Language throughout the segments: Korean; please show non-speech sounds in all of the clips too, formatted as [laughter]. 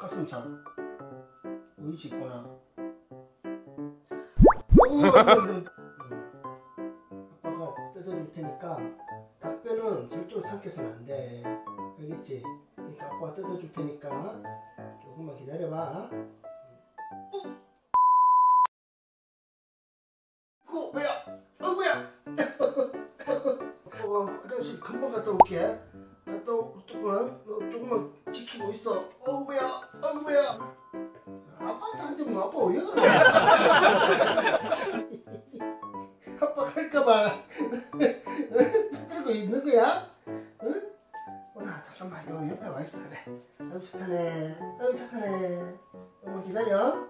닭가슴살? 어우 안돼 아빠가 뜯어줄 테니까 닭뼈는 절대로 삼켜서는 안돼. 알겠지? 그러니까 아빠가 뜯어줄 테니까 조금만 기다려봐. 어? 배야? 어 배야? [laughs] 아빠가 화장실 금방 갔다 올게 아빠 갈까봐 [laughs] 붙들고 있는 거야? 응? 요 옆에 와 있어 그래. 아유 착하네. 아유 착하네. 조금만 기다려.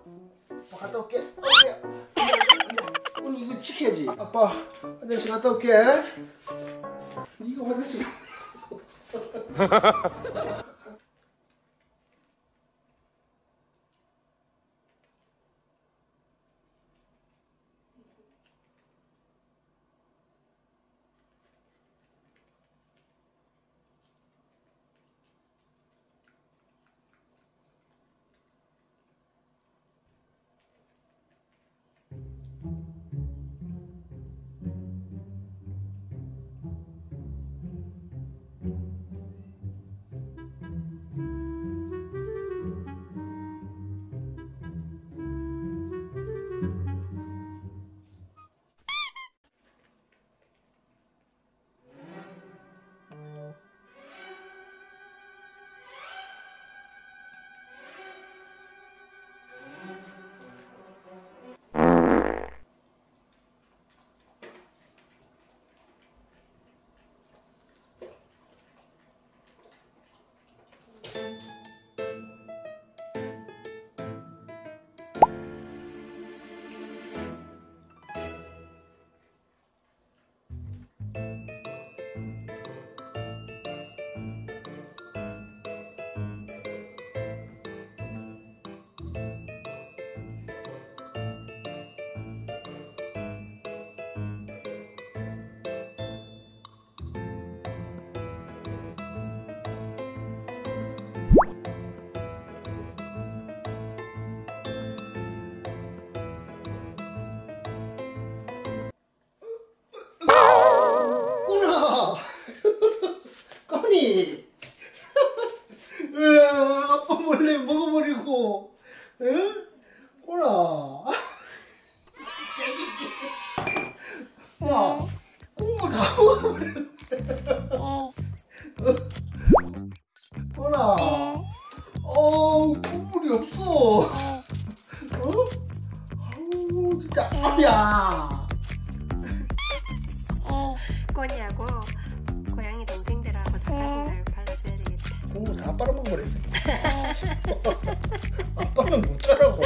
아빠 갔다 올게. 오늘 이거 지켜야지. 아빠 화장실 갔다 올게. 이거 화장실 [laughs] 꼬니 으, 아빠 몰래 먹어버리고 응? 꼬나 자식이 야 국물 다 먹어버렸네. 꼬나 어우 국물이 없어. 어? 아우 진짜 아야. 꼬니하고 국물 다 빨아먹어버렸어 아빠는 못 자라고.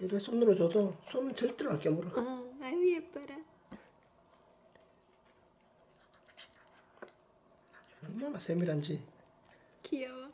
이래 손으로 줘도 손은 절대로 안 깨물어. 응, 아유 예뻐라. 얼마나 세밀한지. 귀여워.